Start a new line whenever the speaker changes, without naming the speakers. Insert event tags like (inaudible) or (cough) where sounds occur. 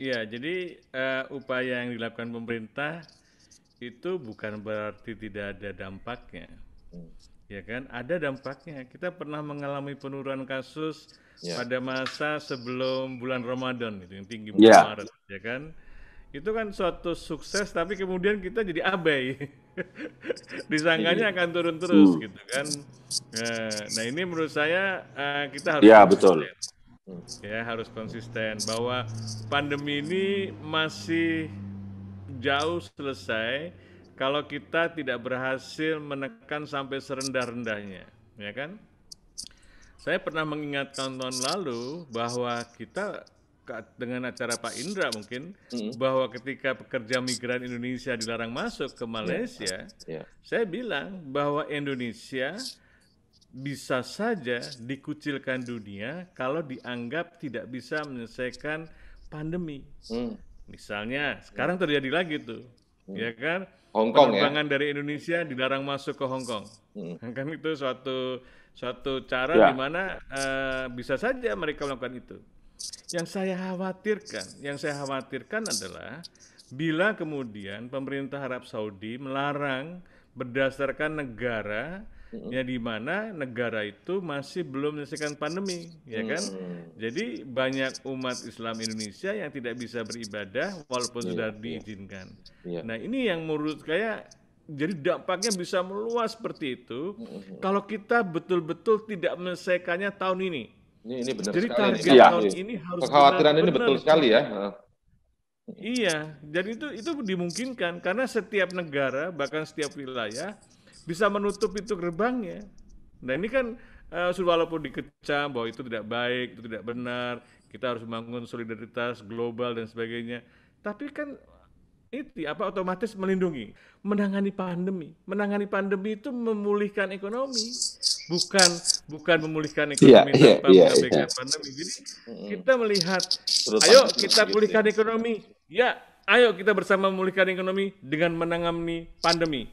Ya, jadi uh, upaya yang dilakukan pemerintah itu bukan berarti tidak ada dampaknya. Hmm. Ya kan? Ada dampaknya. Kita pernah mengalami penurunan kasus yeah. pada masa sebelum bulan Ramadan itu yang tinggi bulan yeah. Maret, ya kan? Itu kan suatu sukses tapi kemudian kita jadi abai. (laughs) Disangkanya akan turun terus hmm. gitu kan. Nah, nah, ini menurut saya uh, kita harus
Ya, betul.
Ya, harus konsisten bahwa pandemi ini masih jauh selesai kalau kita tidak berhasil menekan sampai serendah-rendahnya, ya kan? Saya pernah mengingatkan tahun lalu bahwa kita dengan acara Pak Indra mungkin hmm. bahwa ketika pekerja migran Indonesia dilarang masuk ke Malaysia, yeah. Yeah. saya bilang bahwa Indonesia bisa saja dikucilkan dunia kalau dianggap tidak bisa menyelesaikan pandemi. Hmm. Misalnya sekarang terjadi lagi tuh, hmm. ya kan?
Hong Kong
ya? Penerbangan ya? dari Indonesia dilarang masuk ke Hong Kong. Hmm. (laughs) Kan itu suatu suatu cara ya. di mana uh, bisa saja mereka melakukan itu. Yang saya khawatirkan, yang saya khawatirkan adalah bila kemudian pemerintah Arab Saudi melarang berdasarkan negara ya di mana negara itu masih belum menyelesaikan pandemi, ya kan? Hmm. Jadi banyak umat Islam Indonesia yang tidak bisa beribadah walaupun yeah, sudah iya. diizinkan. Yeah. Nah ini yang menurut saya jadi dampaknya bisa meluas seperti itu hmm. kalau kita betul-betul tidak menyelesaikannya tahun ini.
Ini, ini benar
jadi
sekali.
target iya. tahun ini harus
kekhawatiran ini betul sekali ya.
Iya, jadi itu itu dimungkinkan karena setiap negara bahkan setiap wilayah bisa menutup itu gerbangnya. Nah ini kan uh, walaupun dikecam bahwa itu tidak baik, itu tidak benar, kita harus membangun solidaritas global dan sebagainya. Tapi kan itu apa otomatis melindungi, menangani pandemi. Menangani pandemi itu memulihkan ekonomi, bukan bukan memulihkan ekonomi yeah, tanpa yeah, yeah, yeah. pandemi. Jadi kita melihat, ayo kita pulihkan ekonomi. Ya, ayo kita bersama memulihkan ekonomi dengan menangani pandemi